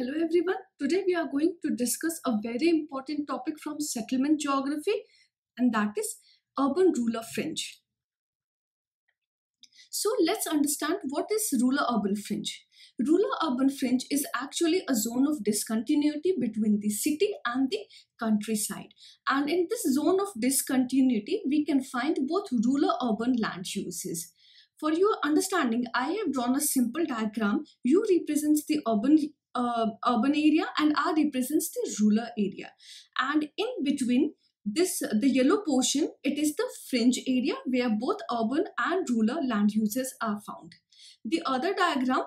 Hello everyone. Today we are going to discuss a very important topic from settlement geography and that is urban rural fringe. So let's understand what is rural urban fringe. Rural urban fringe is actually a zone of discontinuity between the city and the countryside. And in this zone of discontinuity, we can find both rural urban land uses. For your understanding, I have drawn a simple diagram. U represents the urban uh, urban area and R represents the rural area. And in between this, the yellow portion, it is the fringe area where both urban and rural land uses are found. The other diagram,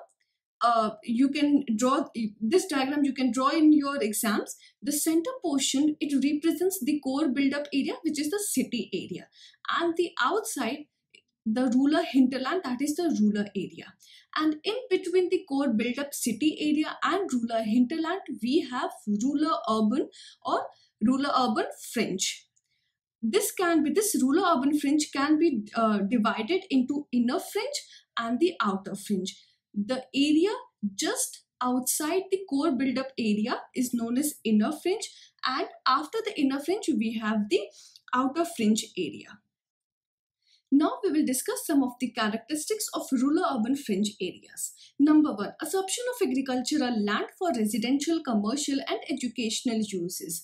uh, you can draw this diagram you can draw in your exams the center portion it represents the core build-up area which is the city area and the outside the rural hinterland that is the rural area. And in between the core built up city area and rural hinterland we have rural urban or rural urban fringe. This can be this rural urban fringe can be uh, divided into inner fringe and the outer fringe. The area just outside the core build up area is known as inner fringe and after the inner fringe we have the outer fringe area now we will discuss some of the characteristics of rural urban fringe areas. Number one, assumption of agricultural land for residential, commercial and educational uses.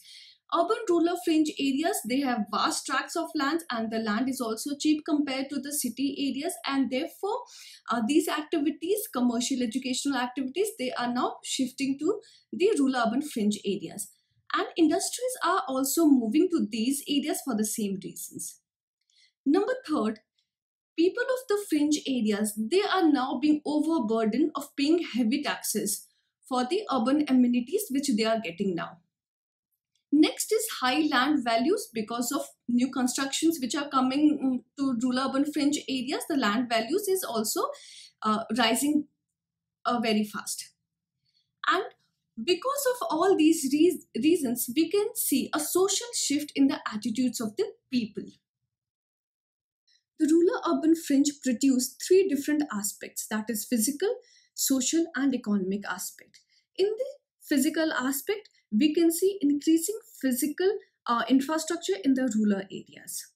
Urban rural fringe areas, they have vast tracts of land and the land is also cheap compared to the city areas and therefore uh, these activities, commercial educational activities, they are now shifting to the rural urban fringe areas. And industries are also moving to these areas for the same reasons. Number third, people of the fringe areas, they are now being overburdened of paying heavy taxes for the urban amenities which they are getting now. Next is high land values because of new constructions which are coming mm, to rural urban fringe areas. The land values is also uh, rising uh, very fast. And because of all these re reasons, we can see a social shift in the attitudes of the people. The rural urban fringe produced three different aspects that is physical, social and economic aspect. In the physical aspect, we can see increasing physical uh, infrastructure in the rural areas.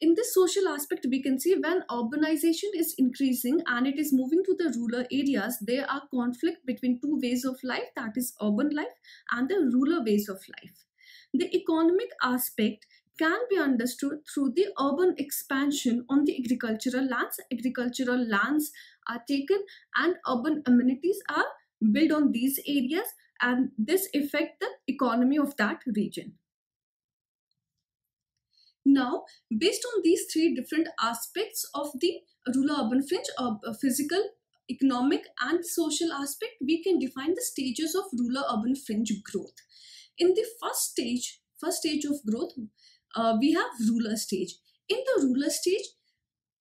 In this social aspect, we can see when urbanization is increasing and it is moving to the rural areas, there are conflict between two ways of life, that is urban life and the rural ways of life. The economic aspect can be understood through the urban expansion on the agricultural lands. Agricultural lands are taken and urban amenities are built on these areas and this affect the economy of that region. Now, based on these three different aspects of the rural urban fringe, uh, physical, economic and social aspect, we can define the stages of rural urban fringe growth. In the first stage, first stage of growth, uh, we have rural stage. In the rural stage,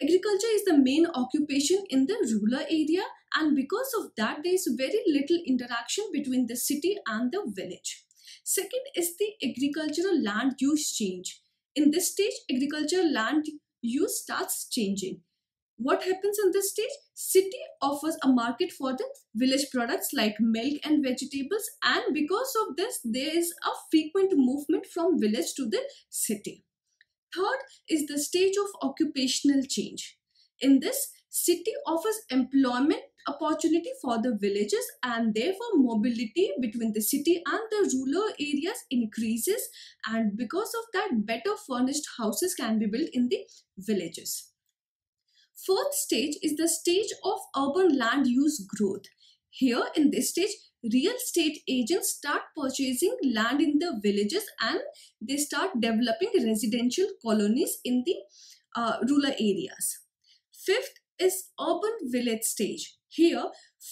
agriculture is the main occupation in the rural area and because of that there is very little interaction between the city and the village. Second is the agricultural land use change. In this stage, agricultural land use starts changing. What happens in this stage? City offers a market for the village products like milk and vegetables and because of this there is a frequent movement from village to the city. Third is the stage of occupational change. In this, city offers employment opportunity for the villages and therefore mobility between the city and the rural areas increases and because of that better furnished houses can be built in the villages. Fourth stage is the stage of urban land use growth. Here in this stage, real estate agents start purchasing land in the villages and they start developing residential colonies in the uh, rural areas. Fifth is urban village stage. Here,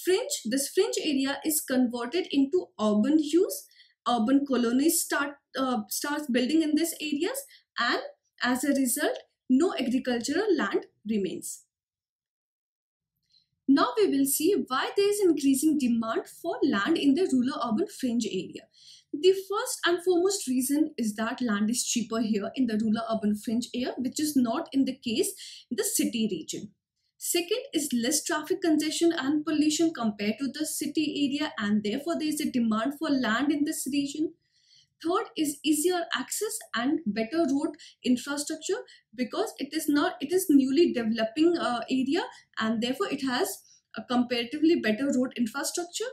fringe, this fringe area is converted into urban use. Urban colonies start uh, starts building in these areas and as a result, no agricultural land remains. Now we will see why there is increasing demand for land in the rural urban fringe area. The first and foremost reason is that land is cheaper here in the rural urban fringe area which is not in the case in the city region. Second is less traffic congestion and pollution compared to the city area and therefore there is a demand for land in this region. Third is easier access and better road infrastructure because it is not it is newly developing uh, area and therefore it has a comparatively better road infrastructure.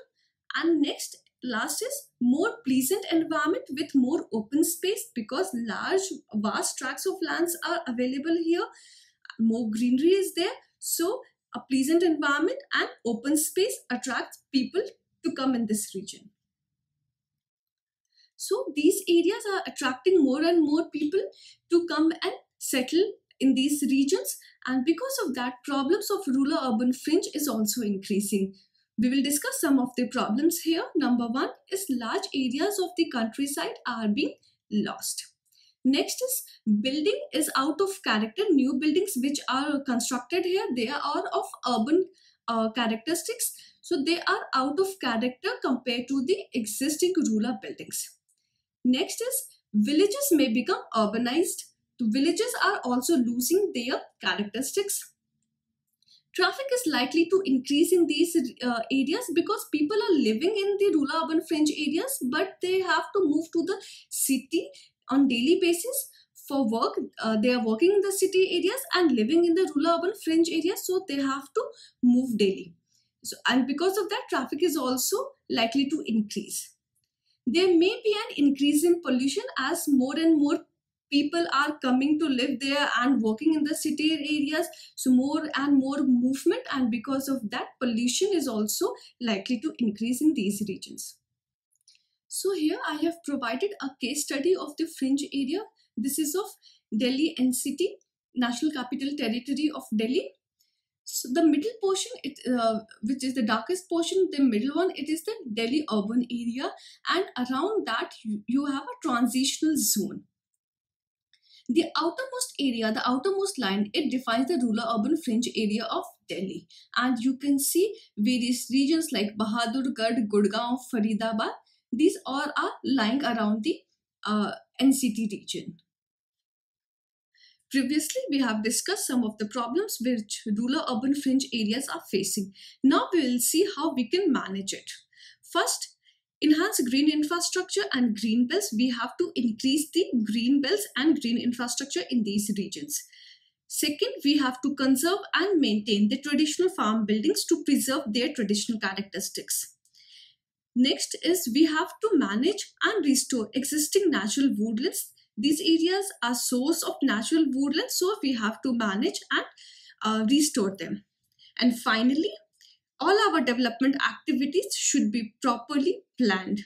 And next last is more pleasant environment with more open space because large vast tracts of lands are available here. More greenery is there. So a pleasant environment and open space attracts people to come in this region so these areas are attracting more and more people to come and settle in these regions and because of that problems of rural urban fringe is also increasing we will discuss some of the problems here. Number one is large areas of the countryside are being lost. Next is building is out of character. New buildings which are constructed here, they are of urban uh, characteristics. So they are out of character compared to the existing rural buildings. Next is villages may become urbanized. The villages are also losing their characteristics. Traffic is likely to increase in these uh, areas because people are living in the rural urban fringe areas but they have to move to the city on daily basis for work. Uh, they are working in the city areas and living in the rural urban fringe areas so they have to move daily. So and because of that traffic is also likely to increase there may be an increase in pollution as more and more people are coming to live there and working in the city areas. So more and more movement and because of that pollution is also likely to increase in these regions. So here i have provided a case study of the fringe area. This is of delhi nct national capital territory of delhi so the middle portion it uh, which is the darkest portion the middle one it is the delhi urban area and around that you, you have a transitional zone the outermost area, the outermost line, it defines the rural urban fringe area of Delhi. And you can see various regions like Bahadurgarh, Gurgaon, Faridabad. These all are lying around the uh, NCT region. Previously, we have discussed some of the problems which rural urban fringe areas are facing. Now we will see how we can manage it. First, enhance green infrastructure and green belts, we have to increase the green belts and green infrastructure in these regions. Second, we have to conserve and maintain the traditional farm buildings to preserve their traditional characteristics. Next is we have to manage and restore existing natural woodlands. These areas are source of natural woodlands, so we have to manage and uh, restore them. And finally, all our development activities should be properly planned.